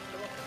Başla bakalım.